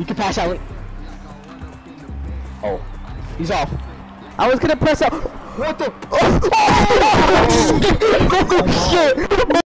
You can pass out. Oh, he's off. I was gonna press up. What the? oh shit!